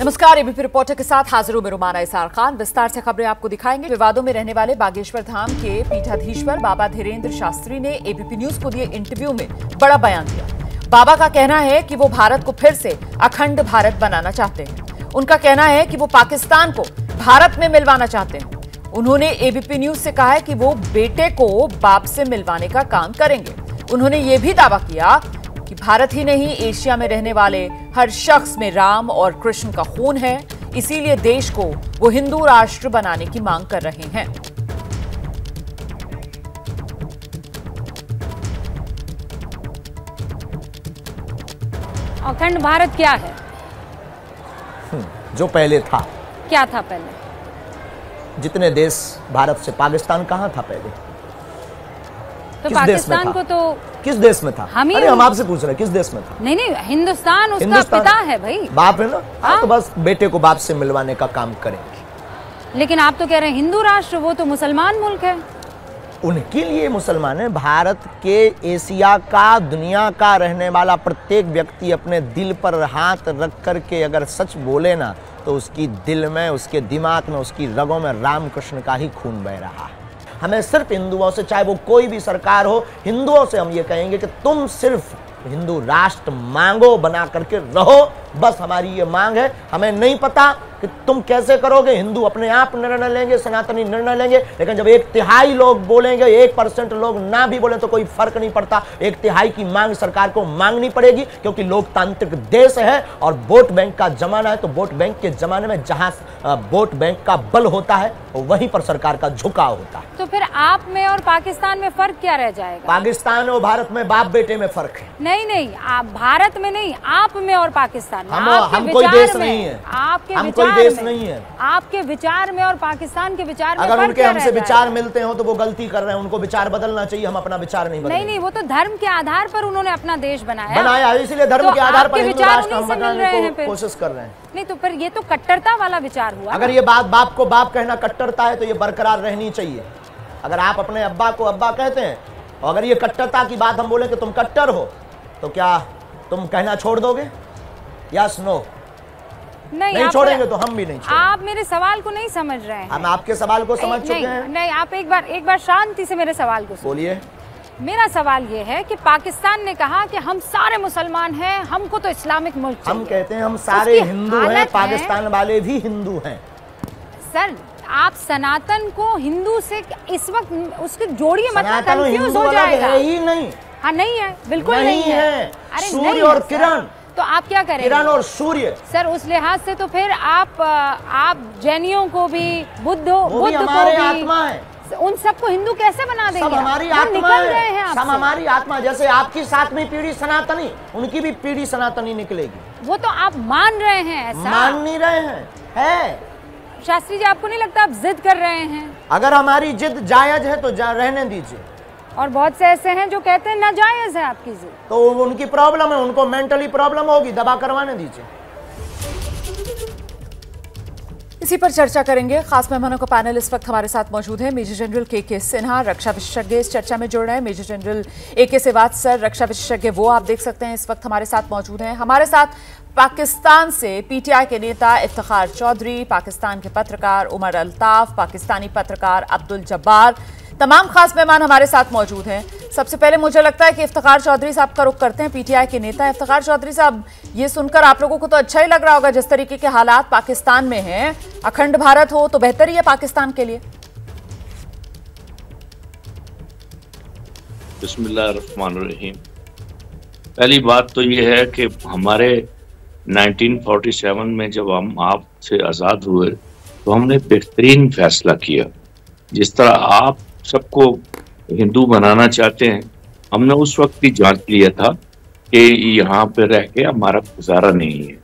नमस्कार, ABP reporter के साथ हाजिर हूँ मैं रुमाना इसार खान। विस्तार से खबरें आपको दिखाएँगे। विवादों में रहने वाले बागेश्वर धाम के पीठाधीश्वर बाबा धीरेन्द्र शास्त्री ने एबीपी न्यूज़ को दिए इंटरव्यू में बड़ा बयान दिया। बाबा का कहना है कि वो भारत को फिर से अखंड भारत बनाना चाहते हैं। उनका कहना है कि वो पाकिस्तान को भारत में मिलवाना चाहते हैं। उन्होंने एबीपी न्यूज़ से कहा है कि वो बेटे को बाप से मिलवाने का काम करेंगे। उन्होंने ये भी दावा किया भारत ही नहीं एशिया में रहने वाले हर शख्स में राम और कृष्ण का खून है। इसीलिए देश को वो हिंदू राष्ट्र बनाने की मांग कर रहे हैं। अखंड भारत क्या है? जो पहले था। क्या था पहले? जितने देश भारत से पाकिस्तान कहाँ था पहले? तो किस देश में पाकिस्तान था? को तो किस देश में था? हम अरे हम आपसे पूछ रहे हैं किस देश में था? नहीं नहीं हिंदुस्तान उसका हिंदुस्तान- पिता है भाई। बाप है ना? हाँ। तो बस बेटे को बाप से मिलवाने का काम करेंगे। लेकिन आप तो कह रहे हैं हिंदू राष्ट्र वो तो मुसलमान मुल्क है। उनके लिए मुसलमान है। भारत के एशिया का दुनिया का रहने वाला प्रत्येक व्यक्ति अपने दिल पर हाथ रख कर के अगर सच बोले ना तो उसकी दिल में उसके दिमाग में उसकी रगों में रामकृष्ण का ही खून बह रहा है। हमें सिर्फ़ हिंदुओं से, चाहे वो कोई भी सरकार हो, हिंदुओं से हम ये कहेंगे कि तुम सिर्फ़ हिंदू राष्ट्र मांगो, बना करके रहो। बस हमारी ये मांग है। हमें नहीं पता कि तुम कैसे करोगे। हिंदू अपने आप निर्णय लेंगे सनातनी निर्णय लेंगे लेकिन जब एक तिहाई लोग बोलेंगे एक परसेंट लोग ना भी बोले तो कोई फ़र्क नहीं पड़ता। एक तिहाई की मांग सरकार को मांगनी पड़ेगी क्योंकि लोकतांत्रिक देश है और वोट बैंक का जमाना है। तो वोट बैंक के जमाने में जहाँ वोट बैंक का बल होता है वहीं पर सरकार का झुकाव होता है। तो फिर आप में और पाकिस्तान में फ़र्क क्या रह जाएगा? पाकिस्तान और भारत में बाप बेटे में फ़र्क है। नहीं नहीं आप भारत में नहीं आप में और पाकिस्तान हम- हम कोई देश नहीं है। आपके हम कोई देश नहीं है। आपके विचार में और पाकिस्तान के विचार में अगर उनके हमसे विचार मिलते हो तो वो गलती कर रहे हैं उनको विचार बदलना चाहिए हम अपना विचार नहीं नहीं नहीं वो तो धर्म के आधार पर उन्होंने अपना देश बनाया। बनाया इसीलिए धर्म तो के आधार पर हिंदू राष्ट्र हम उन्हीं से मिल बनाने को कोशिश कर रहे हैं। नहीं तो फिर ये तो कट्टरता वाला विचार हुआ। अगर ये बात बाप को बाप कहना कट्टरता है तो ये बरकरार रहनी चाहिए। अगर आप अपने अब्बा को अब्बा कहते हैं और अगर ये कट्टरता की बात हम बोले कि तुम कट्टर हो तो क्या तुम कहना छोड़ दोगे? यस नो नहीं, नहीं छोड़ेंगे तो हम भी नहीं छोड़ेंगे। आप मेरे सवाल को नहीं समझ रहे हैं। हम आपके सवाल को समझ नहीं, चुके हैं। नहीं आप एक बार एक बार शांति से मेरे सवाल को बोलिए। मेरा सवाल ये है कि पाकिस्तान ने कहा कि हम सारे मुसलमान हैं हमको तो इस्लामिक मुल्क हम कहते हैं हम सारे हिंदू हैं पाकिस्तान वाले भी हिंदू हैं। सर आप सनातन को हिंदू से इस वक्त उसके जोड़िए मतलब कंफ्यूज हो जाएगा। ही नहीं। हाँ नहीं है बिल्कुल नहीं नहीं, है। अरे सूर्य और किरण। तो आप क्या करें किरण और सूर्य। सर उस लिहाज से तो फिर आप आप जैनियों को भी बुद्ध बुद्ध हमारे को भी आत्मा है। उन सबको हिंदू कैसे बना देंगे? सब हमारी हम आत्मा निकल रहे हैं है सब हमारी आत्मा जैसे आपकी सातवीं पीढ़ी सनातनी उनकी भी पीढ़ी सनातनी निकलेगी। वो तो आप मान रहे हैं ऐसा। मान नहीं रहे हैं। है। शास्त्री जी आपको नहीं लगता आप जिद कर रहे हैं? अगर हमारी जिद जायज़ है तो जा रहने दीजिए। और बहुत से ऐसे हैं जो कहते हैं नाजायज है आपकी जिद तो उनकी प्रॉब्लम है उनको मेंटली प्रॉब्लम होगी दवा करवाने दीजिए। इसी पर चर्चा करेंगे। खास मेहमानों का पैनल इस वक्त हमारे साथ मौजूद है। मेजर जनरल के के सिन्हा रक्षा विशेषज्ञ इस चर्चा में जुड़ रहे हैं। मेजर जनरल ए के सेवात सर रक्षा विशेषज्ञ वो आप देख सकते हैं इस वक्त हमारे साथ मौजूद हैं। हमारे साथ पाकिस्तान से पीटीआई के नेता इफ्तार चौधरी पाकिस्तान के पत्रकार उमर अल्ताफ पाकिस्तानी पत्रकार अब्दुल जब्बार तमाम खास मेहमान हमारे साथ मौजूद हैं। सबसे पहले मुझे लगता है कि इफ्तिखार चौधरी साहब का रुख करते हैं, पीटीआई के नेता। इफ्तिखार चौधरी साहब, ये सुनकर आप लोगों को तो अच्छा ही लग रहा होगा जिस तरीके के हालात पाकिस्तान में हैं। अखंड भारत हो तो बेहतर ही है पाकिस्तान के लिए। पहली बात तो ये है कि हमारे 1947 में जब हम आपसे आज़ाद हुए तो हमने बेहतरीन फैसला किया। जिस तरह आप सबको हिंदू बनाना चाहते हैं। हमने उस वक्त ही जाँच लिया था कि यहाँ पे रह के हमारा गुजारा नहीं है।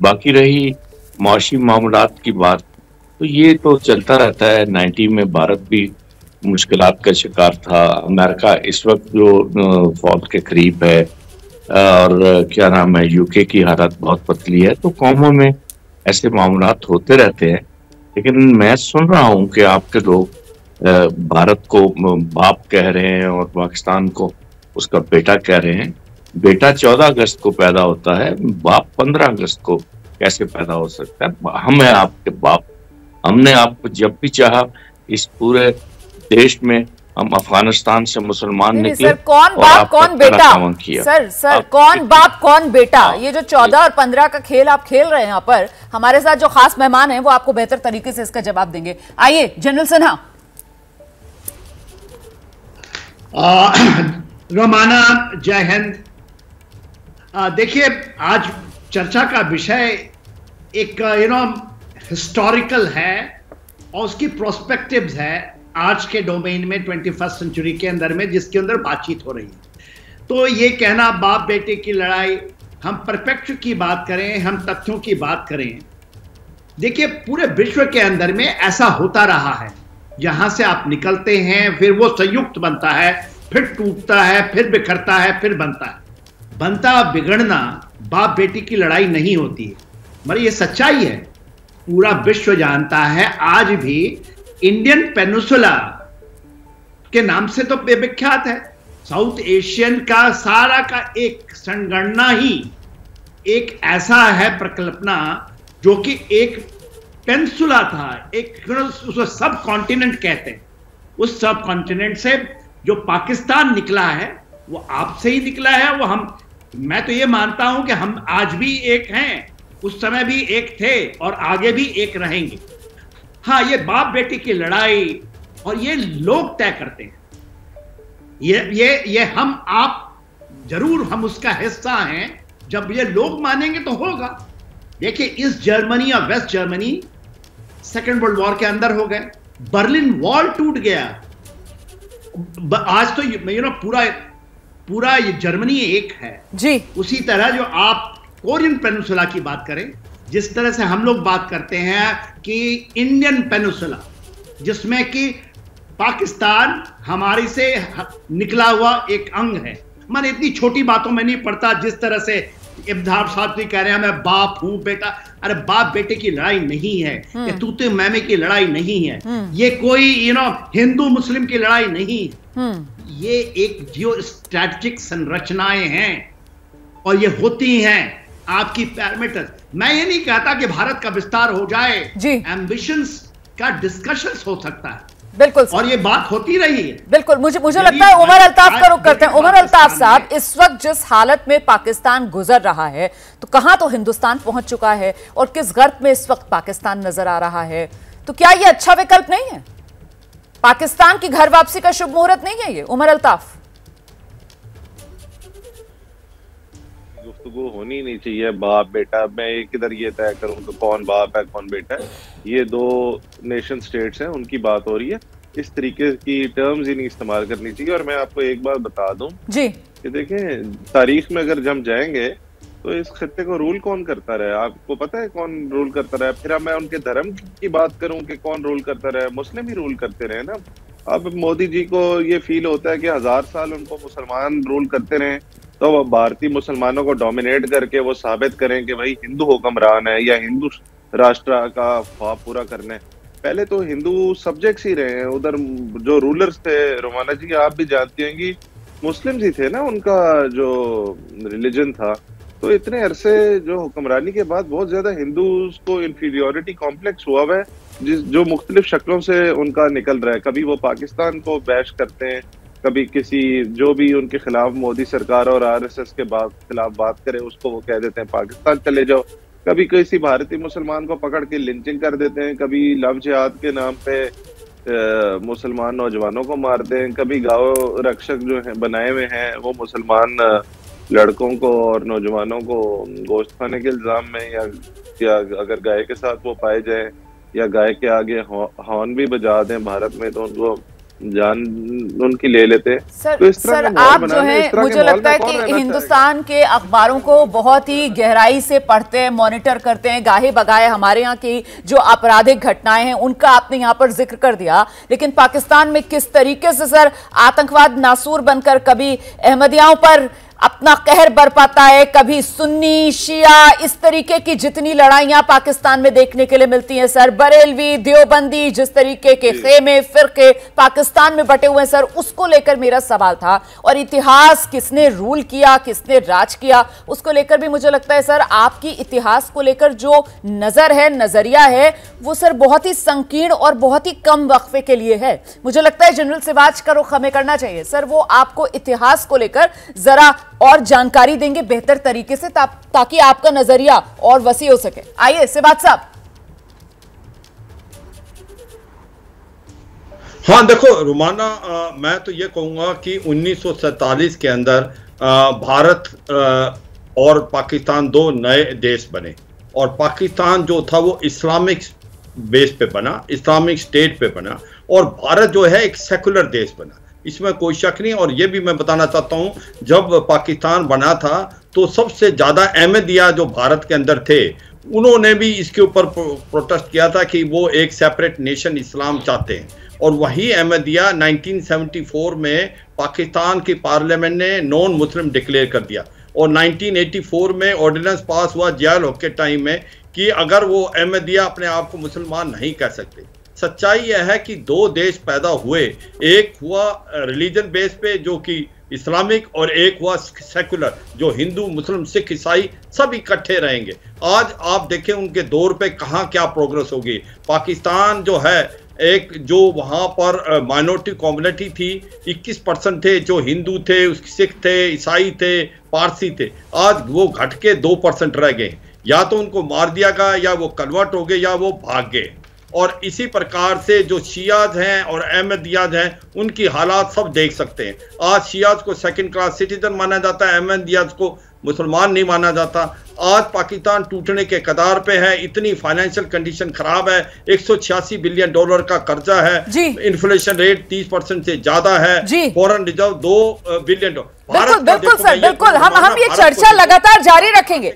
बाकी रही माशी मामला की बात तो ये तो चलता रहता है। 90 में भारत भी मुश्किल का शिकार था। अमेरिका इस वक्त जो फौज के करीब है और क्या नाम है यूके की हालत बहुत पतली है तो कौमों में ऐसे मामला होते रहते हैं। लेकिन मैं सुन रहा हूँ कि आपके लोग भारत को बाप कह रहे हैं और पाकिस्तान को उसका बेटा कह रहे हैं। बेटा चौदह अगस्त को पैदा होता है बाप पंद्रह अगस्त को कैसे पैदा हो सकता है? हम है आपके बाप। हमने आपको जब भी चाहा इस पूरे देश में हम अफ़गानिस्तान से मुसलमान निकले सर कौन बाप कौन बेटा? सर सर कौन बाप कौन बेटा? ये जो चौदह और पंद्रह का खेल आप खेल रहे हैं यहाँ पर हमारे साथ जो खास मेहमान हैं वो आपको बेहतर तरीके से इसका जवाब देंगे। आइए जनरल सिन्हा। रोमाना, जय हिंद। देखिए, आज चर्चा का विषय एक यू नो हिस्टोरिकल है और उसकी प्रोस्पेक्टिव्स है आज के डोमेन में ट्वेंटी फ़र्स्ट सेंचुरी के अंदर में, जिसके अंदर बातचीत हो रही है। तो ये कहना बाप बेटे की लड़ाई, हम परफेक्ट की बात करें, हम तथ्यों की बात करें। देखिए, पूरे विश्व के अंदर में ऐसा होता रहा है। जहाँ से आप निकलते हैं, फिर वो संयुक्त बनता है, फिर टूटता है, फिर बिखरता है, फिर बनता है। बनता बिगड़ना बाप बेटी की लड़ाई नहीं होती है। मगर ये सच्चाई है। पूरा विश्व जानता है, आज भी इंडियन पेनुसुला के नाम से तो विख्यात है। साउथ एशियन का सारा का एक संगणना ही एक ऐसा है प्रकल्पना जो कि एक पेंसुला था, एक उसको सब कॉन्टिनेंट कहते हैं। उस सब कॉन्टिनेंट से जो पाकिस्तान निकला है, वो आपसे ही निकला है, वो हम, मैं तो ये मानता हूँ कि हम आज भी एक हैं, उस समय भी एक थे और आगे भी एक रहेंगे। हाँ ये बाप बेटी की लड़ाई और ये लोग तय करते हैं। ये ये ये हम, आप ज़रूर हम उसका हिस्सा हैं, जब ये लोग मानेंगे तो होगा। देखिए, इस जर्मनी और West Germany Second World War के अंदर हो गए। बर्लिन वॉल टूट गया। आज तो यू नो पूरा पूरा ये जर्मनी एक है। जी। उसी तरह जो आप कोरियन पेनुसुला की बात करें जिस तरह से हम लोग बात करते हैं कि इंडियन पेनुसुला जिसमें कि पाकिस्तान हमारी से निकला हुआ एक अंग है। मैंने इतनी छोटी बातों में नहीं पढ़ता जिस तरह से इब्दार साहब कह रहे हैं मैं बाप हूँ बेटा। अरे बाप बेटे की लड़ाई नहीं है ये तूते मैमे की लड़ाई नहीं है ये कोई यू नो हिंदू मुस्लिम की लड़ाई नहीं। ये एक जियो स्ट्रैटेजिक संरचनाएँ हैं और ये होती हैं आपकी पैरामीटर मैं ये नहीं कहता कि भारत का विस्तार हो जाए। एम्बिशंस का डिस्कशन हो सकता है। बिल्कुल और ये बात होती रही है। बिल्कुल मुझे मुझे लगता है उमर अल्ताफ का रुख करते हैं। उमर अल्ताफ साहब इस वक्त जिस हालत में पाकिस्तान गुजर रहा है तो कहाँ तो हिंदुस्तान पहुँच चुका है और किस गर्त में इस वक्त पाकिस्तान नज़र आ रहा है? तो क्या ये अच्छा विकल्प नहीं है? पाकिस्तान की घर वापसी का शुभ मुहूर्त नहीं है ये उमर अल्ताफ? गुफ्तगु होनी नहीं चाहिए बाप बेटा मैं किधर ये तय करूँ तो कौन बाप है कौन बेटा है। ये दो नेशन स्टेट्स हैं उनकी बात हो रही है। इस तरीके की टर्म्स ही नहीं इस्तेमाल करनी चाहिए। और मैं आपको एक बार बता दूँ जी। कि देखें तारीख में अगर हम जाएँगे तो इस खत्ते को रूल कौन करता रहा? आपको पता है कौन रूल करता रहा फिर अब मैं उनके धर्म की बात करूँ कि कौन रूल करता रहा मुस्लिम ही रूल करते रहे ना। अब मोदी जी को ये फील होता है कि हज़ार साल उनको मुसलमान रूल करते रहे। तो भारतीय मुसलमानों को डोमिनेट करके वो साबित करें कि भाई हिंदू हुक्मरान है या हिंदू राष्ट्र का ख्वाब पूरा करना। पहले तो हिंदू सब्जेक्ट्स ही रहे हैं। उधर जो रूलर्स थे, रोमाना जी, आप भी जानती हैं कि मुस्लिम्स ही थे ना उनका जो रिलीजन था। तो इतने अरसे जो हुक्मरानी के बाद बहुत ज़्यादा हिंदू को इन्फीरियोरिटी कॉम्प्लेक्स हुआ हुआ है, जिस जो मुख्तलिफ़ शक्लों से उनका निकल रहा है। कभी वो पाकिस्तान को बैश करते हैं कभी किसी, जो भी उनके खिलाफ मोदी सरकार और आरएसएस के बाद खिलाफ बात करे, उसको वो कह देते हैं, पाकिस्तान चले जाओ। कभी किसी भारतीय मुसलमान को पकड़ के लिंचिंग कर देते हैं, कभी लव जिहाद के नाम पे मुसलमान नौजवानों को मारते हैं, कभी गाँव रक्षक जो है, बनाए हुए हैं, वो मुसलमान लड़कों को और नौजवानों को गोश्त खाने के इल्ज़ाम में या या अगर गाय के साथ वो पाए जाए, या गाय के आगे हॉर्न भी बजा दें भारत में तो उनको जान उनकी ले लेते। सर तो इस तरह सर आप जो है मुझे लगता है कि हिंदुस्तान के अखबारों को बहुत ही गहराई से पढ़ते हैं मॉनिटर करते हैं गाहे बगाए हमारे यहाँ की जो आपराधिक घटनाएँ हैं उनका आपने यहाँ पर ज़िक्र कर दिया। लेकिन पाकिस्तान में किस तरीके से सर आतंकवाद नासूर बनकर कभी अहमदियाओं पर अपना कहर बरपाता है। कभी सुन्नी शिया इस तरीके की जितनी लड़ाइयाँ पाकिस्तान में देखने के लिए मिलती हैं सर। बरेलवी देवबंदी जिस तरीके के खेमे फिरके पाकिस्तान में बटे हुए हैं सर उसको लेकर मेरा सवाल था। और इतिहास किसने रूल किया किसने राज किया उसको लेकर भी मुझे लगता है सर आपकी इतिहास को लेकर जो नज़र है नज़रिया है वो सर बहुत ही संकीर्ण और बहुत ही कम वक्फे के लिए है। मुझे लगता है जनरल सिवाज का रुख हमें करना चाहिए। सर वो आपको इतिहास को लेकर जरा और जानकारी देंगे बेहतर तरीके से ता, ताकि आपका नज़रिया और वसी हो सके। आइए सिवाज साहब। हाँ देखो रुमाना आ, मैं तो ये कहूँगा कि 1947 के अंदर आ, भारत आ, और पाकिस्तान दो नए देश बने। और पाकिस्तान जो था वो इस्लामिक बेस पे बना इस्लामिक स्टेट पे बना और भारत जो है एक सेकुलर देश बना। इसमें कोई शक नहीं, और ये भी मैं बताना चाहता हूँ, जब पाकिस्तान बना था तो सबसे ज़्यादा अहमदिया जो भारत के अंदर थे, उन्होंने भी इसके ऊपर प्रोटेस्ट किया था कि वो एक सेपरेट नेशन इस्लाम चाहते हैं। और वही अहमदिया 1974 में पाकिस्तान की पार्लियामेंट ने नॉन मुस्लिम डिक्लेयर कर दिया। और 1984 में ऑर्डिनेंस पास हुआ जियाल के टाइम में, कि अगर वो अहमदिया अपने आप को मुसलमान नहीं कह सकते। सच्चाई यह है कि दो देश पैदा हुए। एक हुआ रिलीजन बेस पे, जो कि इस्लामिक, और एक हुआ सेकुलर जो हिंदू, मुस्लिम, सिख, ईसाई सब इकट्ठे रहेंगे। आज आप देखें उनके दौर पे कहाँ क्या प्रोग्रेस होगी। पाकिस्तान जो है, एक जो वहाँ पर माइनॉरिटी कम्युनिटी थी 21 परसेंट थे, जो हिंदू थे, सिख थे, ईसाई थे, पारसी थे। आज वो घट के दो परसेंट रह गए या तो उनको मार दिया गया, या वो कन्वर्ट हो गए, या वो भाग गए। और इसी प्रकार से जो शियाज हैं और अहमदियाज हैं उनकी हालात सब देख सकते हैं। आज शियाज को सेकंड क्लास सिटीजन माना जाता है अहमदियाज को मुसलमान नहीं माना जाता। आज पाकिस्तान टूटने के कदार पे है इतनी फाइनेंशियल कंडीशन खराब है एक सौ छियासी बिलियन डॉलर का कर्जा है इन्फ्लेशन रेट 30 परसेंट से ज़्यादा है फॉरन रिज़र्व दो बिलियन डॉलर बिल्कुल बिल्कुल सर बिल्कुल। हम हम ये चर्चा लगातार जारी रखेंगे।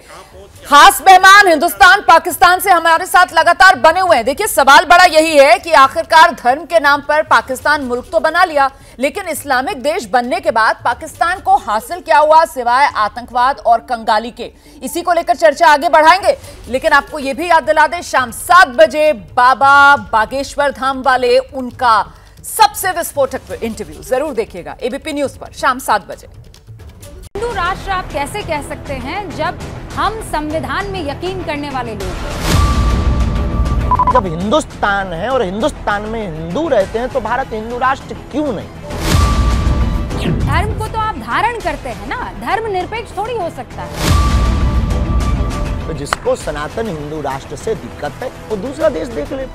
खास मेहमान हिंदुस्तान, पाकिस्तान से हमारे साथ लगातार बने हुए हैं। देखिए, सवाल बड़ा यही है कि आखिरकार धर्म के नाम पर पाकिस्तान मुल्क तो बना लिया, लेकिन इस्लामिक देश बनने के बाद पाकिस्तान को हासिल क्या हुआ सिवाय आतंकवाद और कंगाली के? इसी को लेकर चर्चा आगे बढ़ाएँगे। लेकिन आपको यह भी याद दिला दें, शाम सात बजे बाबा बागेश्वर धाम वाले उनका सबसे विस्फोटक इंटरव्यू ज़रूर देखिएगा एबीपी न्यूज़ पर, शाम सात बजे। हिंदू राष्ट्र आप कैसे कह सकते हैं, जब हम संविधान में यकीन करने वाले लोग जब हिंदुस्तान है और हिंदुस्तान में हिंदू रहते हैं तो भारत हिंदू राष्ट्र क्यों नहीं? धर्म को तो आप धारण करते हैं ना। धर्म निरपेक्ष थोड़ी हो सकता है। तो जिसको सनातन हिंदू राष्ट्र से दिक्कत है वो दूसरा देश देख ले।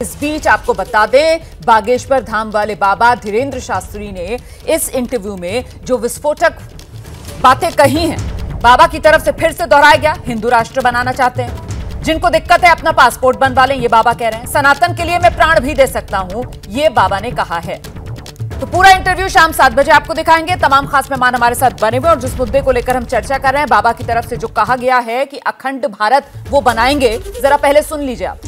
इस बीच आपको बता दें, बागेश्वर धाम वाले बाबा धीरेन्द्र शास्त्री ने इस इंटरव्यू में जो विस्फोटक बातें कही हैं, बाबा की तरफ़ से फिर से दोहराया गया, हिंदू राष्ट्र बनाना चाहते हैं। जिनको दिक्कत है, अपना पासपोर्ट बनवा लें, ये बाबा कह रहे हैं। सनातन के लिए मैं प्राण भी दे सकता हूँ, ये बाबा ने कहा है। तो पूरा इंटरव्यू शाम सात बजे आपको दिखाएँगे। तमाम खास मेहमान हमारे साथ बने हुए और जिस मुद्दे को लेकर हम चर्चा कर रहे हैं, बाबा की तरफ़ से जो कहा गया है कि अखंड भारत वो बनाएँगे। जरा पहले सुन लीजिए आप।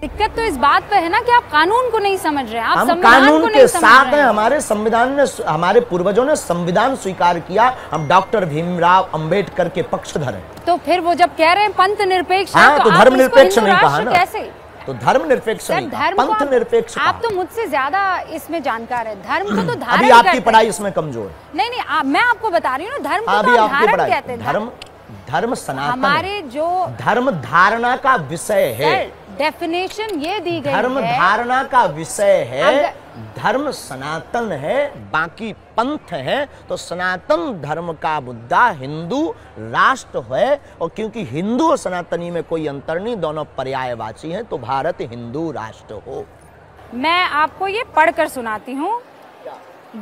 दिक्कत तो इस बात पर है ना कि आप कानून को नहीं समझ रहे आप हम कानून को के साथ हैं। हमारे संविधान ने हमारे पूर्वजों ने संविधान स्वीकार किया हम डॉक्टर भीमराव अंबेडकर के पक्षधर हैं। तो फिर वो जब कह रहे हैं पंथ निरपेक्ष हाँ, तो, तो धर्म निरपेक्ष नहीं कहा ना। कैसे? तो धर्म निरपेक्ष नहीं धर्म पंथ निरपेक्ष आप तो मुझसे ज़्यादा इसमें जानकार है। धर्म को तो धारण अभी आपकी पढ़ाई इसमें कमज़ोर नहीं नहीं मैं आपको बता रही हूँ धर्म को तो धारण कहते धर्म धर्म सनातन हमारे जो धर्म धारणा का विषय है। डेफिनेशन ये दी गई धर्म है। धारणा का विषय है धर्म सनातन है बाकी पंथ है तो सनातन धर्म का मुद्दा हिंदू राष्ट्र है और क्योंकि हिंदू और सनातनी में कोई अंतर नहीं दोनों पर्यायवाची हैं तो भारत हिंदू राष्ट्र हो। मैं आपको ये पढ़कर सुनाती हूँ।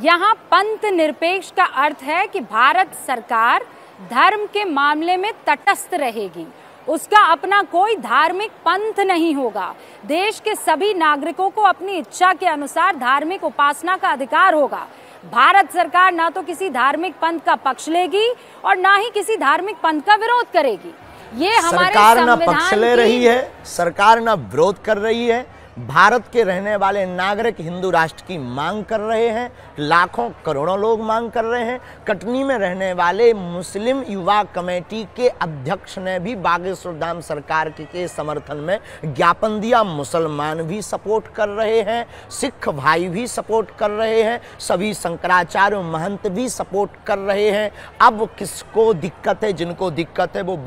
यहाँ पंथ निरपेक्ष का अर्थ है कि भारत सरकार धर्म के मामले में तटस्थ रहेगी। उसका अपना कोई धार्मिक पंथ नहीं होगा। देश के सभी नागरिकों को अपनी इच्छा के अनुसार धार्मिक उपासना का अधिकार होगा। भारत सरकार ना तो किसी धार्मिक पंथ का पक्ष लेगी और ना ही किसी धार्मिक पंथ का विरोध करेगी। ये हमारे सरकार ना पक्ष ले रही है सरकार ना विरोध कर रही है भारत के रहने वाले नागरिक हिंदू राष्ट्र की मांग कर रहे हैं, लाखों करोड़ों लोग मांग कर रहे हैं। कटनी में रहने वाले मुस्लिम युवा कमेटी के अध्यक्ष ने भी बागेश्वर धाम सरकार के समर्थन में ज्ञापन दिया। मुसलमान भी सपोर्ट कर रहे हैं, सिख भाई भी सपोर्ट कर रहे हैं, सभी शंकराचार्य महंत भी सपोर्ट कर रहे हैं। अब किसको दिक्कत है, जिनको दिक्कत है, वो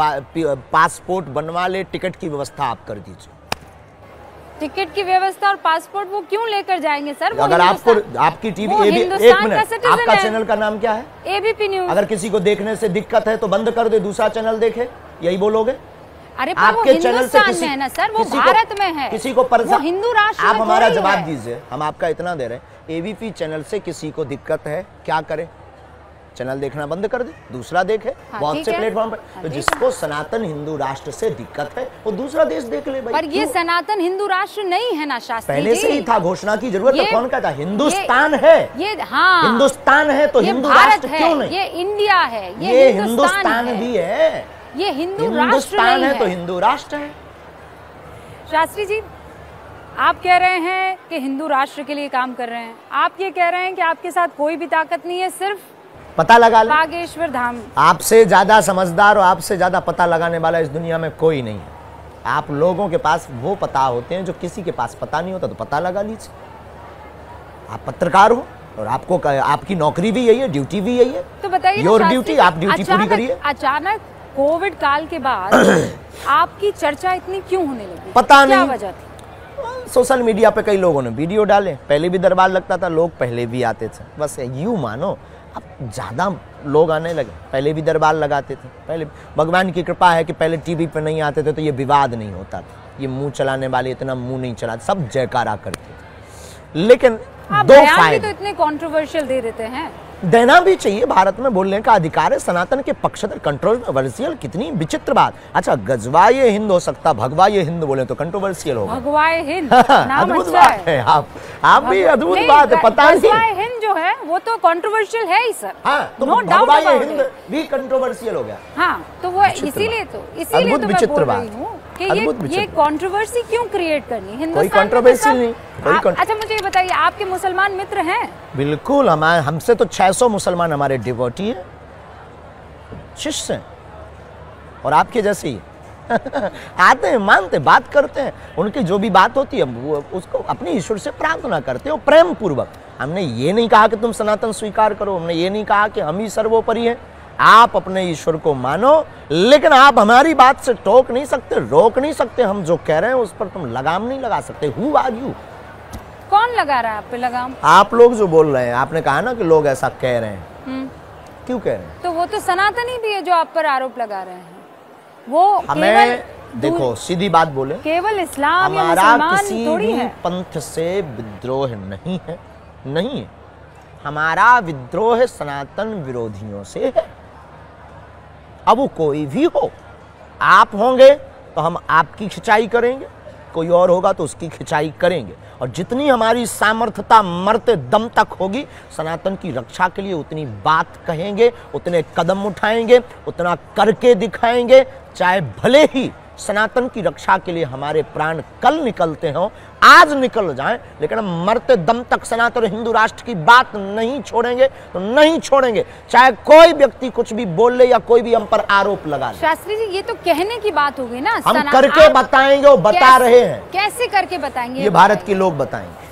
पासपोर्ट बनवा ले, टिकट की व्यवस्था आप कर दीजिए। टिकट की व्यवस्था और पासपोर्ट वो क्यों लेकर जाएँगे सर? वो अगर आपको आपकी टीवी एबी एक मिनट आपका चैनल का नाम क्या है? एबीपी न्यूज़ अगर किसी को देखने से दिक्कत है तो बंद कर दे दूसरा चैनल देखे यही बोलोगे? अरे आपके वो चैनल से किसी, में है ना सर वो भारत में है। किसी को परेशान हिंदू राष्ट्र आप हमारा जवाब दीजिए हम आपका इतना दे रहे हैं। एबीपी चैनल से किसी को दिक्कत है क्या करे? चैनल देखना बंद कर दे दूसरा देखे हाँ, बहुत से प्लेटफॉर्म पर तो जिसको सनातन हिंदू राष्ट्र से दिक्कत है वो दूसरा देश देख ले भाई पर ये सनातन हिंदू राष्ट्र नहीं है ना शास्त्री पहले से ही था घोषणा की ज़रूरत है कौन कहता हिंदुस्तान है। ये हाँ। हिंदुस्तान है तो हिंदू राष्ट्र क्यों नहीं? ये इंडिया है ये हिंदुस्तान भी है। ये हिंदू हिंदुस्तान है तो हिंदू राष्ट्र है। शास्त्री जी आप कह रहे हैं कि हिंदू राष्ट्र के लिए काम कर रहे हैं। आप ये कह रहे हैं कि आपके साथ कोई भी ताकत नहीं है सिर्फ़ पता लगा ले। बागेश्वर धाम। आपसे ज़्यादा समझदार और आपसे ज़्यादा पता लगाने वाला इस दुनिया में कोई नहीं है। आप लोगों के पास वो पता होते हैं जो किसी के पास पता नहीं होता तो पता लगा लीजिए। आप पत्रकार हो और आपको आपकी नौकरी भी यही है ड्यूटी भी यही है। तो बताइए योर ड्यूटी आप ड्यूटी पूरी करिए। अचानक कोविड काल के बाद आपकी चर्चा इतनी क्यों होने लगी? पता नहीं। वजह थी? सोशल मीडिया पे कई लोगों ने वीडियो डाले। पहले भी दरबार लगता था लोग पहले भी आते थे। बस यू मानो अब ज़्यादा लोग आने लगे। पहले भी दरबार लगाते थे। पहले भगवान की कृपा है कि पहले टीवी पे नहीं आते थे तो ये विवाद नहीं होता था। ये मुँह चलाने वाले इतना मुँह नहीं चलाते सब जयकारा करते थे। लेकिन दो फ़ायदे। तो इतने कंट्रोवर्शियल दे देते हैं। देना भी चाहिए भारत में बोलने का अधिकार है सनातन के पक्षधर कंट्रोवर्सियल कितनी विचित्र बात। अच्छा गजवा ये हिंद हो सकता भगवा ये हिंद बोले तो कंट्रोवर्सियल होगा। भगवाए हिंद? अद्भुत अच्छा बात है। आप आप भी अद्भुत बात है पता नहीं। है वो तो कंट्रोवर्शियल है ही सर हाँ तो नो हिंद भी कंट्रोवर्सियल हो गया। हाँ तो वो इसीलिए तो इसीलिए तो मैं बोल रही हूँ कि ये ये कंट्रोवर्सी क्यों क्रिएट करनी हिंदुस्तान कोई कंट्रोवर्सी नहीं कोई अच्छा मुझे ये बताइए आपके मुसलमान मित्र हैं? बिल्कुल हमारे हमसे तो 600 मुसलमान हमारे डिवोटी है। शिष्य हैं। और आपके जैसे ही। आते हैं मानते बात करते हैं। उनकी जो भी बात होती है वो उसको अपने ईश्वर से प्रार्थना करते हो प्रेम पूर्वक हमने ये नहीं कहा कि तुम सनातन स्वीकार करो हमने ये नहीं कहा कि हम ही सर्वोपरि हैं। आप अपने ईश्वर को मानो लेकिन आप हमारी बात से टोक नहीं सकते रोक नहीं सकते हम जो कह रहे हैं उस पर तुम लगाम नहीं लगा सकते। हु आर यू कौन लगा रहा है आप पे लगाम? आप लोग जो बोल रहे हैं आपने कहा ना कि लोग ऐसा कह रहे हैं। हम्म। क्यों कह रहे हैं? तो वो तो सनातनी भी है जो आप पर आरोप लगा रहे हैं। वो हमें देखो सीधी बात बोले। केवल इस्लाम हमारा किसी भी पंथ से विद्रोह नहीं है। नहीं है। हमारा विद्रोह सनातन विरोधियों से है। अब वो कोई भी हो, आप होंगे तो हम आपकी खिंचाई करेंगे, कोई और होगा तो उसकी खिंचाई करेंगे। और जितनी हमारी सामर्थ्यता मरते दम तक होगी, सनातन की रक्षा के लिए उतनी बात कहेंगे, उतने कदम उठाएँगे, उतना करके दिखाएँगे। चाहे भले ही सनातन की रक्षा के लिए हमारे प्राण कल निकलते हो आज निकल जाएँ लेकिन हम मरते दम तक सनातन हिंदू राष्ट्र की बात नहीं छोड़ेंगे तो नहीं छोड़ेंगे। चाहे कोई व्यक्ति कुछ भी बोल ले या कोई भी हम पर आरोप लगा ले। शास्त्री जी ये तो कहने की बात हो गई ना हम करके बताएँगे वो बता रहे हैं। कैसे करके बताएँगे? ये भारत के लोग बताएँगे।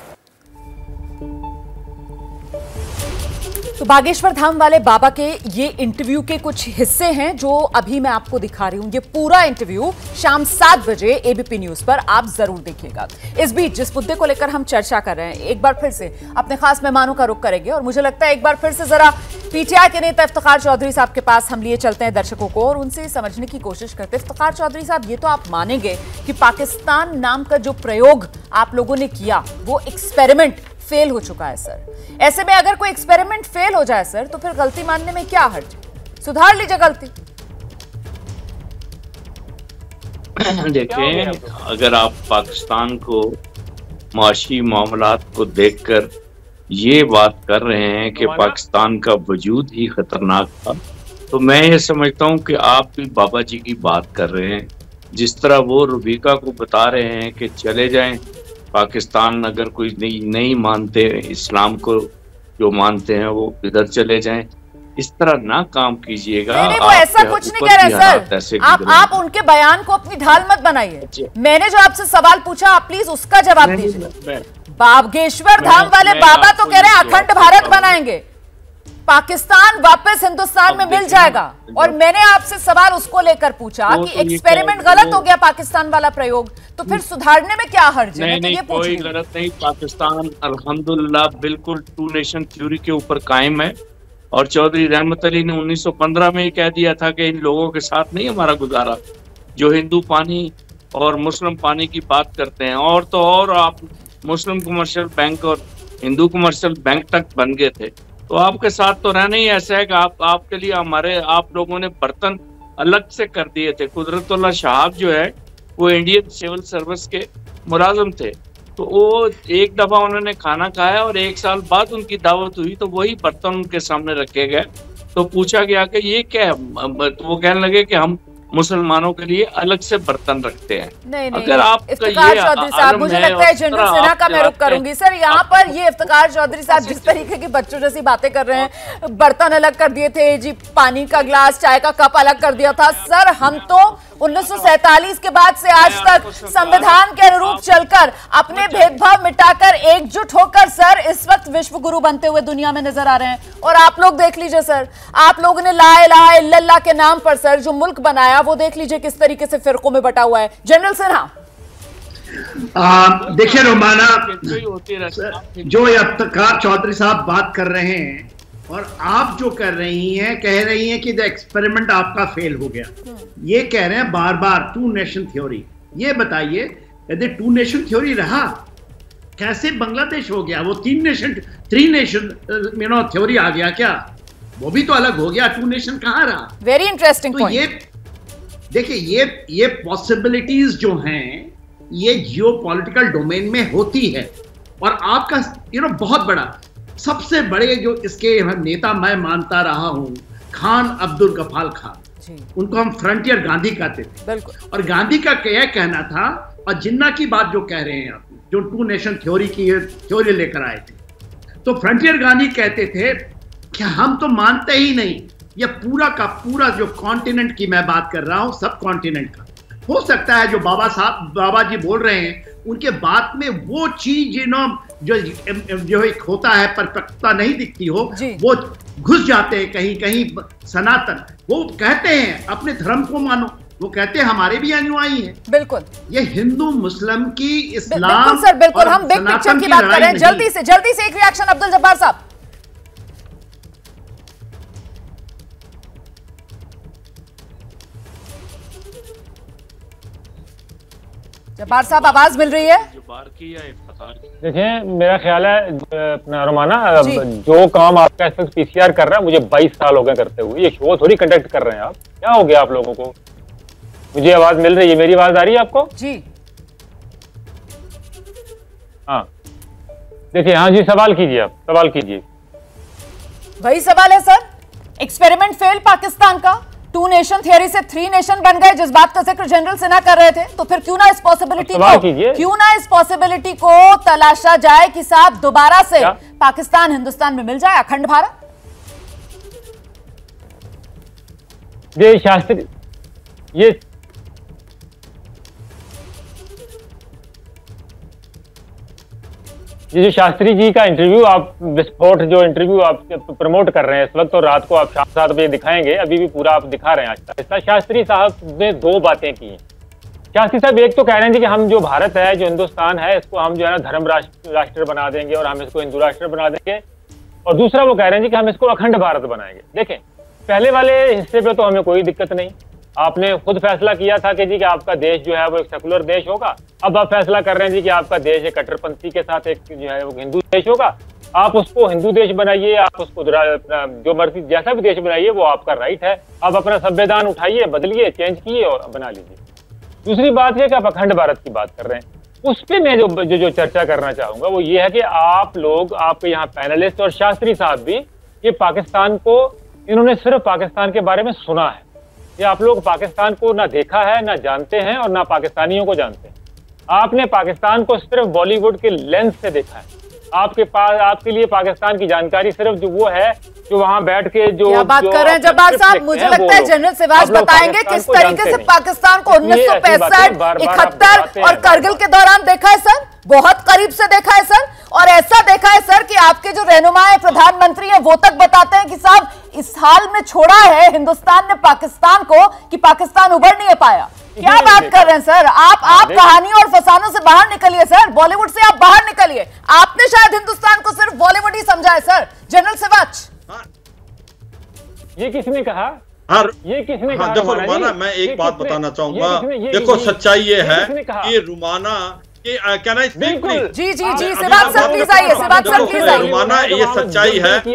तो बागेश्वर धाम वाले बाबा के ये इंटरव्यू के कुछ हिस्से हैं जो अभी मैं आपको दिखा रही हूँ। ये पूरा इंटरव्यू शाम सात बजे एबीपी न्यूज़ पर आप ज़रूर देखिएगा। इस बीच जिस मुद्दे को लेकर हम चर्चा कर रहे हैं, एक बार फिर से अपने खास मेहमानों का रुख करेंगे और मुझे लगता है एक बार फिर से जरा पीटीआई के नेता इफ्तार चौधरी साहब के पास हम लिए चलते हैं दर्शकों को और उनसे समझने की कोशिश करते हैं। इफ्तार चौधरी साहब, ये तो आप मानेंगे कि पाकिस्तान नाम का जो प्रयोग आप लोगों ने किया, वो एक्सपेरिमेंट फेल हो चुका है सर। ऐसे में अगर कोई एक्सपेरिमेंट फेल हो जाए सर तो फिर गलती मानने में क्या हर्ज? सुधार लीजिए गलती। देखें अगर आप पाकिस्तान को माशी मामला को देखकर ये बात कर रहे हैं कि पाकिस्तान का वजूद ही खतरनाक था तो मैं ये समझता हूँ कि आप भी बाबा जी की बात कर रहे हैं। जिस तरह वो रुबीका को बता रहे हैं कि चले जाएँ पाकिस्तान अगर कोई नहीं नहीं मानते इस्लाम को जो मानते हैं वो इधर चले जाएँ। इस तरह ना काम कीजिएगा। नहीं नहीं वो ऐसा कुछ नहीं कह रहे सर। आप आप उनके बयान को अपनी ढाल मत बनाइए। मैंने जो आपसे सवाल पूछा आप प्लीज़ उसका जवाब दीजिए। बागेश्वर धाम वाले बाबा तो कह रहे हैं अखंड भारत बनाएँगे। पाकिस्तान वापस हिंदुस्तान में मिल जाएगा। और मैंने आपसे सवाल उसको लेकर पूछा वो कि तो एक्सपेरिमेंट गलत हो गया पाकिस्तान वाला प्रयोग तो फिर सुधारने में क्या हर्ज है? नहीं तो ये कोई गलत नहीं। पाकिस्तान अल्हम्दुलिल्लाह बिल्कुल टू नेशन थ्योरी के ऊपर कायम है। और चौधरी रहमत अली ने 1915 में ही कह दिया था कि इन लोगों के साथ नहीं हमारा गुजारा जो हिंदू पानी और मुस्लिम पानी की बात करते हैं। और तो और आप मुस्लिम कमर्शियल बैंक और हिंदू कमर्शियल बैंक तक बन गए थे। तो आपके साथ तो रहना ही ऐसा है कि आप, आपके लिए हमारे, आप लोगों ने बर्तन अलग से कर दिए थे। कुदरतुल्ला शहाब जो है, वो इंडियन सिविल सर्विस के मुलाजम थे। तो वो एक दफ़ा उन्होंने खाना खाया और एक साल बाद उनकी दावत हुई तो वही बर्तन उनके सामने रखे गए। तो पूछा गया कि ये क्या है? तो वो कहने लगे कि हम मुसलमानों के लिए अलग से बर्तन रखते हैं। नहीं नहीं अगर आपका इफ्तिकार ये चौधरी साहब मुझे लगता है जनरल सिन्हा का मैं रुक करूँगी। सर यहाँ पर ये इफ्तिकार चौधरी साहब जिस तरीके की बच्चों जैसी बातें कर रहे हैं बर्तन अलग कर दिए थे जी पानी का ग्लास चाय का कप अलग कर दिया था। सर हम तो 1947 के बाद से आज तक संविधान के अनुरूप चलकर अपने भेदभाव मिटाकर एकजुट होकर सर इस वक्त विश्व गुरु बनते हुए दुनिया में नज़र आ रहे हैं। और आप लोग देख लीजिए सर। आप लोगों ने ला इलाहा इल्लल्लाह के नाम पर सर जो मुल्क बनाया वो देख लीजिए किस तरीके से फिरकों में बटा हुआ है। जनरल सिन्हा देखिए रोमाना है। जो अफ्तार चौधरी साहब बात कर रहे हैं और आप जो कर रही हैं कह रही हैं कि द एक्सपेरिमेंट आपका फेल हो गया। ये कह रहे हैं बार बार टू नेशन थ्योरी। ये बताइए यदि टू नेशन थ्योरी रहा? कैसे बांग्लादेश हो गया? वो तीन nation three nation you know theory आ गया क्या? वो भी तो अलग हो गया। टू नेशन कहाँ रहा? वेरी इंटरेस्टिंग तो ये देखिए ये ये पॉसिबिलिटीज जो हैं ये जियो पॉलिटिकल डोमेन में होती है। और आपका यू नो बहुत बड़ा सबसे बड़े जो इसके नेता मैं मानता रहा हूँ खान अब्दुल गफाल खान। उनको हम फ्रंटियर गांधी कहते थे। और गांधी का यह कहना था? और जिन्ना की बात जो कह रहे हैं आप जो टू नेशन थ्योरी की थ्योरी लेकर आए थे। तो फ्रंटियर गांधी कहते थे कि हम तो मानते ही नहीं ये पूरा का पूरा जो कॉन्टिनेंट की मैं बात कर रहा हूँ सब कॉन्टिनेंट का। हो सकता है जो बाबा साहब बाबा जी बोल रहे हैं उनके बात में वो चीज़ यू जो जो एक होता है परफेक्टता नहीं दिखती हो वो घुस जाते हैं कहीं कहीं सनातन। वो कहते हैं अपने धर्म को मानो। वो कहते हैं हमारे भी अनुयायी हैं। बिल्कुल। ये हिंदू मुस्लिम की इस्लाम बिल्कुल सर बिल्कुल हम बिग पिक्चर की बात कर रहे हैं। जल्दी से जल्दी से एक रिएक्शन अब्दुल जब्बार साहब। जब्बार साहब आवाज़ मिल रही है? जो की या देखिए मेरा ख्याल है अपना रोमाना जो। काम आपका इस वक्त पीसीआर कर रहा है मुझे 22 साल हो गए करते हुए ये शो थोड़ी कंडक्ट कर रहे हैं आप। क्या हो गया आप लोगों को? मुझे आवाज़ मिल रही है मेरी आवाज़ आ रही है आपको? जी। हाँ। देखिए हाँ जी सवाल कीजिए आप सवाल कीजिए। वही सवाल है सर। एक्सपेरिमेंट फेल पाकिस्तान का। टू नेशन थियरी से थ्री नेशन बन गए जिस बात का ज़िक्र जनरल सिन्हा कर रहे थे? तो फिर क्यों ना इस पॉसिबिलिटी को क्यों ना इस पॉसिबिलिटी को तलाशा जाए कि साहब दोबारा से क्या? पाकिस्तान हिंदुस्तान में मिल जाए अखंड भारत? ये शास्त्री ये ये जो शास्त्री जी का इंटरव्यू आप, विस्फोट जो इंटरव्यू आप प्रमोट कर रहे हैं, इस वक्त और रात को आप शाम सात बजे दिखाएँगे, अभी भी पूरा आप दिखा रहे हैं आज तक। शास्त्री साहब ने दो बातें की। शास्त्री साहब, एक तो कह रहे हैं जी कि हम जो भारत है, जो हिंदुस्तान है, इसको हम जो है ना धर्म राष्ट्र राष्ट्र बना देंगे और हम इसको हिंदू राष्ट्र बना देंगे। और दूसरा वो कह रहे हैं जी कि हम इसको अखंड भारत बनाएँगे। देखें, पहले वाले हिस्से पे तो हमें कोई दिक्कत नहीं। आपने खुद फैसला किया था कि जी कि आपका देश जो है वो एक सेकुलर देश होगा। अब आप फैसला कर रहे हैं जी कि आपका देश एक कट्टरपंथी के साथ एक जो है वो हिंदू देश होगा। आप उसको हिंदू देश बनाइए, आप उसको जो मर्ज़ी, जैसा भी देश बनाइए, वो आपका राइट है। आप अपना संविधान उठाइए, बदलिए चेंज किए और बना लीजिए। दूसरी बात यह कि आप अखंड भारत की बात कर रहे हैं। उस पर मैं जो जो जो चर्चा करना चाहूँगा, वो ये है कि आप लोग आपके यहाँ पैनलिस्ट और शास्त्री साहब भी, ये पाकिस्तान को, इन्होंने सिर्फ़ पाकिस्तान के बारे में सुना है। ये आप लोग पाकिस्तान को ना देखा है, ना जानते हैं और ना पाकिस्तानियों को जानते हैं। आपने पाकिस्तान को सिर्फ़ बॉलीवुड के लेंस से देखा है। आपके पास, आपके लिए पाकिस्तान की जानकारी सिर्फ़ जो वो है जो वहाँ बैठ के जो क्या बात जो कर रहे हैं जब्बार साहब? मुझे लगता है जनरल सिवाज बताएँगे किस तरीके से पाकिस्तान को उन्नीस सौ बातें 1965 बार-बार आप इकहत्तर और करगिल के दौरान देखा है सर? बहुत करीब से देखा है सर? और ऐसा देखा है सर कि आपके जो रहनुमा है प्रधानमंत्री है वो तक बताते हैं कि साहब इस हाल में छोड़ा है हिंदुस्तान ने पाकिस्तान को कि पाकिस्तान उभर नहीं पाया। क्या बात कर रहे हैं सर? आप आप देखा। कहानियों और फसानों से बाहर निकलिए सर। बॉलीवुड से आप बाहर निकलिए। आपने शायद हिंदुस्तान को सिर्फ़ बॉलीवुड ही समझा है सर। जनरल सिवाच हाँ, ये किसने कहा? हर ये किसने हाँ कहा देखो रुमाना मैं एक बात बताना चाहूँगा। देखो सच्चाई ये है ये कि रुमाना कि क्या ना बिल्कुल। जी जी जी अभी सर प्लीज़ आइए सर प्लीज़ आइए। रुमाना ये सच्चाई है कि,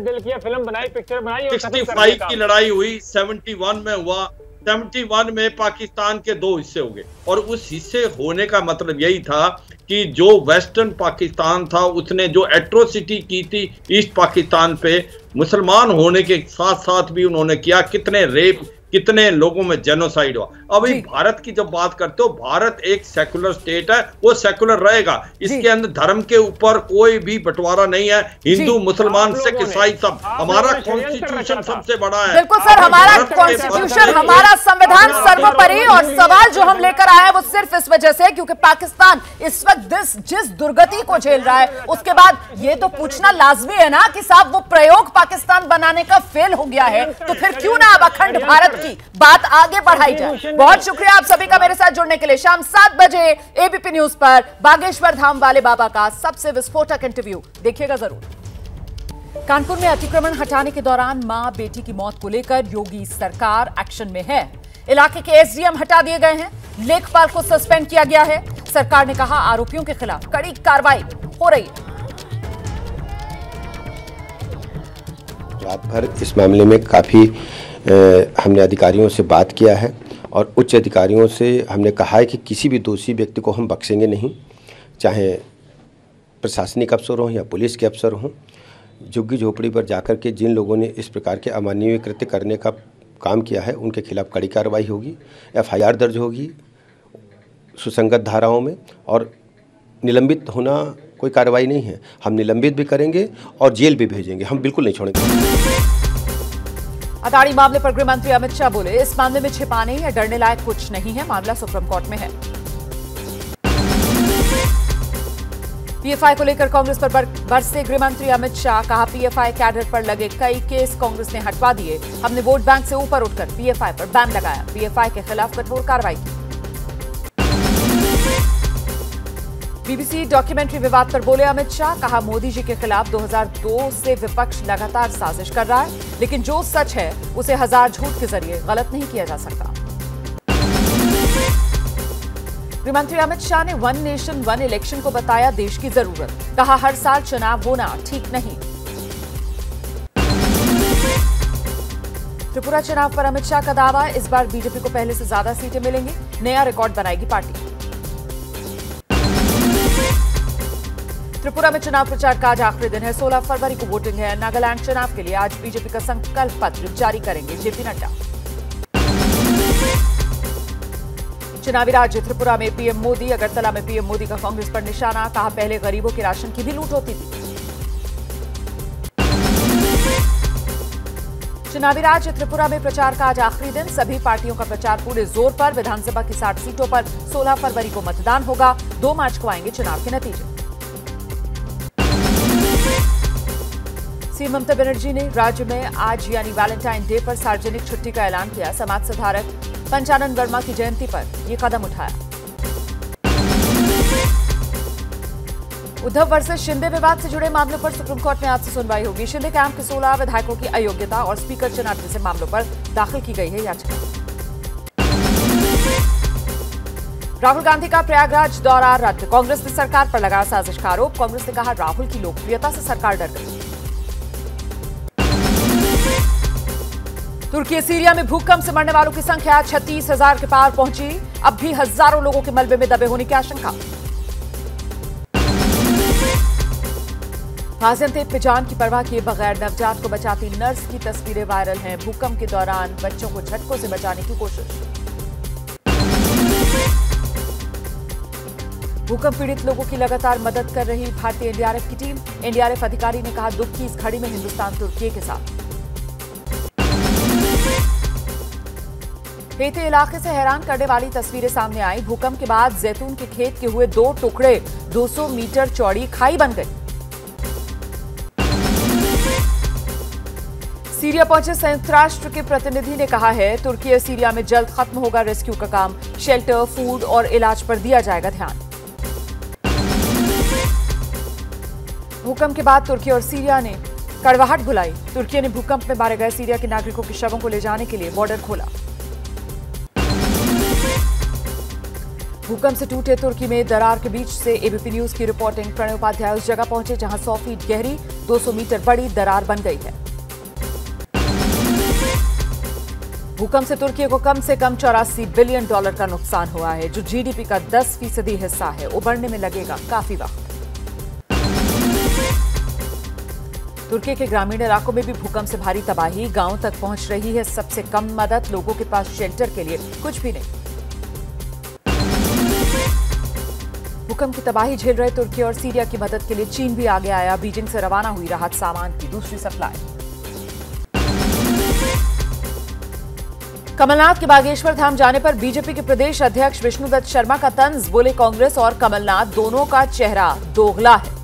दिल किया, फ़िल्म बनाई पिक्चर बनाई और खत्म कर 65 की लड़ाई हुई 71 में हुआ 71 में पाकिस्तान के दो हिस्से हो गए और उस हिस्से होने का मतलब यही था कि जो वेस्टर्न पाकिस्तान था, उसने जो एट्रोसिटी की थी ईस्ट पाकिस्तान पे, मुसलमान होने के साथ साथ भी उन्होंने किया। कितने रेप, कितने लोगों में जेनोसाइड हुआ। अभी भारत की जब बात करते हो भारत एक सेकुलर स्टेट है वो सेकुलर रहेगा। इसके अंदर धर्म के ऊपर कोई भी बंटवारा नहीं है। हिंदू मुसलमान सिख ईसाई सब। हमारा कॉन्स्टिट्यूशन सबसे बड़ा है। बिल्कुल सर हमारा कॉन्स्टिट्यूशन हमारा संविधान सर्वोपरि और सवाल जो हम लेकर आए हैं वो सिर्फ़ इस वजह से क्योंकि पाकिस्तान इस वक्त जिस जिस दुर्गति को झेल रहा है उसके बाद ये तो पूछना लाजमी है ना कि साहब वो प्रयोग पाकिस्तान बनाने का फेल हो गया है तो फिर क्यों ना अब अखंड भारत की बात आगे बढ़ाई जाए? बहुत शुक्रिया आप सभी का मेरे साथ जुड़ने के लिए। शाम सात बजे एबीपी न्यूज़ पर बागेश्वर धाम वाले बाबा का सबसे विस्फोटक इंटरव्यू देखिएगा ज़रूर। कानपुर में अतिक्रमण हटाने के दौरान माँ बेटी की मौत को लेकर योगी सरकार एक्शन में है। इलाके के एसडीएम हटा दिए गए हैं। लेखपाल को सस्पेंड किया गया है। सरकार ने कहा, आरोपियों के खिलाफ कड़ी कार्रवाई हो रही है। रात भर इस मामले में काफ़ी हमने अधिकारियों से बात किया है। और उच्च अधिकारियों से हमने कहा है कि किसी भी दोषी व्यक्ति को हम बख्शेंगे नहीं, चाहे प्रशासनिक अफसर हों या पुलिस के अफसर हों, झुग्गी झोपड़ी पर जाकर के जिन लोगों ने इस प्रकार के अमानवीय कृत्य करने का काम किया है, उनके खिलाफ कड़ी कार्रवाई होगी, एफआईआर दर्ज होगी, सुसंगत धाराओं में, और निलंबित होना कोई कार्रवाई नहीं है। हम निलंबित भी करेंगे और जेल भी भेजेंगे। हम बिल्कुल नहीं छोड़ेंगे। अदाड़ी मामले पर गृहमंत्री अमित शाह बोले, इस मामले में छिपाने या डरने लायक कुछ नहीं है, मामला सुप्रीम कोर्ट में है। पीएफआई को लेकर कांग्रेस पर बरसे गृहमंत्री अमित शाह, कहा पीएफआई कैडर पर लगे कई केस कांग्रेस ने हटवा दिए। हमने वोट बैंक से ऊपर उठकर पीएफआई पर बैन लगाया। पीएफआई के खिलाफ कठोर कार्रवाई की। बीबीसी डॉक्यूमेंट्री विवाद पर बोले अमित शाह, कहा मोदी जी के खिलाफ 2002 से विपक्ष लगातार साजिश कर रहा है, लेकिन जो सच है, उसे हज़ार झूठ के ज़रिए गलत नहीं किया जा सकता। गृहमंत्री अमित शाह ने वन नेशन, वन इलेक्शन को बताया देश की ज़रूरत, कहा हर साल चुनाव होना ठीक नहीं। त्रिपुरा चुनाव पर अमित शाह का दावा, इस बार बीजेपी को पहले से ज़्यादा सीटें मिलेंगी, नया रिकॉर्ड बनाएगी पार्टी। त्रिपुरा में चुनाव प्रचार का आज आखिरी दिन है। 16 फरवरी को वोटिंग है। नागालैंड चुनाव के लिए आज बीजेपी का संकल्प पत्र जारी करेंगे जेपी नड्डा। चुनावी राज्य त्रिपुरा में पीएम मोदी, अगरतला में पीएम मोदी का कांग्रेस पर निशाना, कहा पहले गरीबों के राशन की भी लूट होती थी। चुनावी राज्य त्रिपुरा में प्रचार का आज आखिरी दिन। सभी पार्टियों का प्रचार पूरे ज़ोर पर। विधानसभा की 60 सीटों पर 16 फरवरी को मतदान होगा। 2 मार्च को आएँगे चुनाव के नतीजे। सीएम ममता बनर्जी ने राज्य में आज, यानी वैलेंटाइन डे पर सार्वजनिक छुट्टी का ऐलान किया। समाज सुधारक पंचानंद वर्मा की जयंती पर यह कदम उठाया। उद्धव वर्सेस शिंदे विवाद से जुड़े मामलों पर सुप्रीम कोर्ट में आज से सुनवाई होगी। शिंदे कैंप के 16 विधायकों की अयोग्यता और स्पीकर चुनाव जैसे मामलों पर दाखिल की गई है याचिका। राहुल गांधी का प्रयागराज दौरा रद्द। कांग्रेस ने सरकार पर लगाया साजिश का आरोप। कांग्रेस ने कहा, राहुल की लोकप्रियता से सरकार डर गई। तुर्की सीरिया में भूकंप से मरने वालों की संख्या छत्तीस हज़ार के पार पहुँची। अब भी हज़ारों लोगों के मलबे में दबे होने की आशंका। गाजियाबाद में जान की परवाह किए बगैर नवजात को बचाती नर्स की तस्वीरें वायरल हैं। भूकंप के दौरान बच्चों को झटकों से बचाने की कोशिश। भूकंप पीड़ित लोगों की लगातार मदद कर रही भारतीय एनडीआरएफ की टीम। एनडीआरएफ अधिकारी ने कहा, दुख की इस घड़ी में हिंदुस्तान तुर्की के साथ। हेते इलाके से हैरान करने वाली तस्वीरें सामने आई। भूकंप के बाद जैतून के खेत के हुए दो टुकड़े 200 मीटर चौड़ी खाई बन गई। सीरिया पहुँचे संयुक्त राष्ट्र के प्रतिनिधि ने कहा है, तुर्की और सीरिया में जल्द खत्म होगा रेस्क्यू का काम। शेल्टर, फ़ूड और इलाज पर दिया जाएगा ध्यान। भूकंप के बाद तुर्की और सीरिया ने कड़वाहट बुलाई तुर्की ने भूकंप में मारे गए सीरिया के नागरिकों के शवों को ले जाने के लिए बॉर्डर खोला। भूकंप से टूटे तुर्की में दरार के बीच से एबीपी न्यूज़ की रिपोर्टिंग। प्रणय उपाध्याय उस जगह पहुँचे जहाँ 100 फीट गहरी 200 मीटर बड़ी दरार बन गई है। भूकंप से तुर्की को कम से कम चौरासी बिलियन डॉलर का नुकसान हुआ है, जो जीडीपी का 10 फ़ीसदी हिस्सा है। उबरने में लगेगा काफ़ी वक्त। तुर्की के ग्रामीण इलाकों में भी भूकंप से भारी तबाही गाँव तक पहुँच रही है सबसे कम मदद, लोगों के पास शेल्टर के लिए कुछ भी नहीं। भूकंप की तबाही झेल रहे तुर्की और सीरिया की मदद के लिए चीन भी आगे आया। बीजिंग से रवाना हुई राहत सामान की दूसरी सप्लाई। कमलनाथ के बागेश्वर धाम जाने पर बीजेपी के प्रदेश अध्यक्ष विष्णुदत्त शर्मा का तंज, बोले कांग्रेस और कमलनाथ, दोनों का चेहरा दोगला है।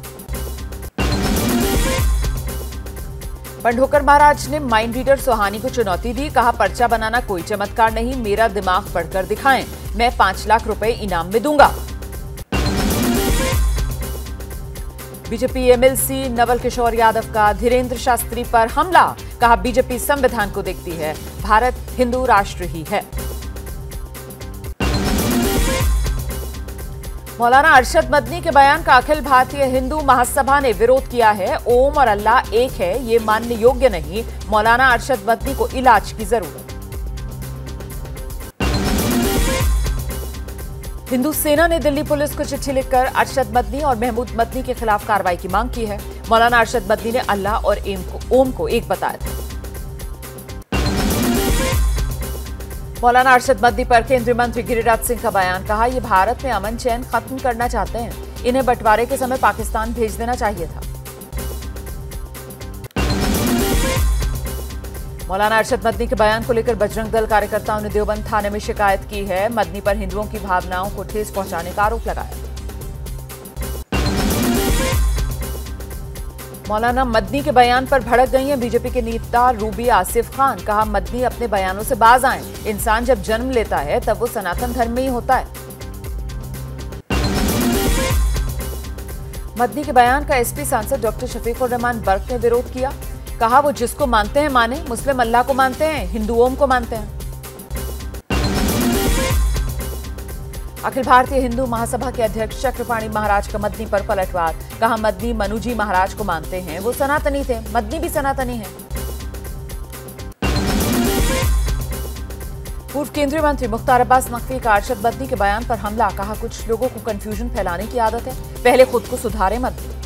पंडोकर महाराज ने माइंड रीडर सोहानी को चुनौती दी, कहा, पर्चा बनाना कोई चमत्कार नहीं, मेरा दिमाग पढ़कर दिखाएँ। मैं पाँच लाख रुपए इनाम में दूँगा। बीजेपी एमएलसी नवल किशोर यादव का धीरेन्द्र शास्त्री पर हमला, कहा, बीजेपी संविधान को देखती है, भारत हिंदू राष्ट्र ही है। मौलाना अरशद मदनी के बयान का अखिल भारतीय हिंदू महासभा ने विरोध किया है। ओम और अल्लाह एक है, ये मानने योग्य नहीं। मौलाना अरशद मदनी को इलाज की ज़रूरत। हिंदू सेना ने दिल्ली पुलिस को चिट्ठी लिखकर अरशद मदनी और महमूद मदनी के खिलाफ कार्रवाई की मांग की है। मौलाना अरशद मदनी ने अल्लाह और एम को ओम को एक बताया था। मौलाना अरशद मदनी पर केंद्रीय मंत्री गिरिराज सिंह का बयान, कहा, ये भारत में अमन चैन खत्म करना चाहते हैं। इन्हें बंटवारे के समय पाकिस्तान भेज देना चाहिए था। मौलाना अरशद मदनी के बयान को लेकर बजरंग दल कार्यकर्ताओं ने देवबंद थाने में शिकायत की है। मदनी पर हिंदुओं की भावनाओं को ठेस पहुँचाने का आरोप लगाया। मौलाना मदनी के बयान पर भड़क गई हैं बीजेपी के नेता रूबी आसिफ खान। कहा, मदनी अपने बयानों से बाज आए। इंसान जब जन्म लेता है, तब वो सनातन धर्म में ही होता है। मदनी के बयान का एसपी सांसद डॉक्टर शफीकुर रहमान बर्क ने विरोध किया। कहा, वो जिसको मानते हैं, माने। मुस्लिम अल्लाह को मानते हैं, हिंदुओं को मानते हैं। अखिल भारतीय हिंदू महासभा के अध्यक्ष चक्रपाणी महाराज का मदनी पर पलटवार। कहा, मदनी मनुजी महाराज को मानते हैं। वो सनातनी थे। मदनी भी सनातनी है। पूर्व केंद्रीय मंत्री मुख्तार अब्बास नकवी का अरशद मदनी के बयान पर हमला। कहा, कुछ लोगों को कंफ्यूजन फैलाने की आदत है। पहले खुद को सुधारे मदनी।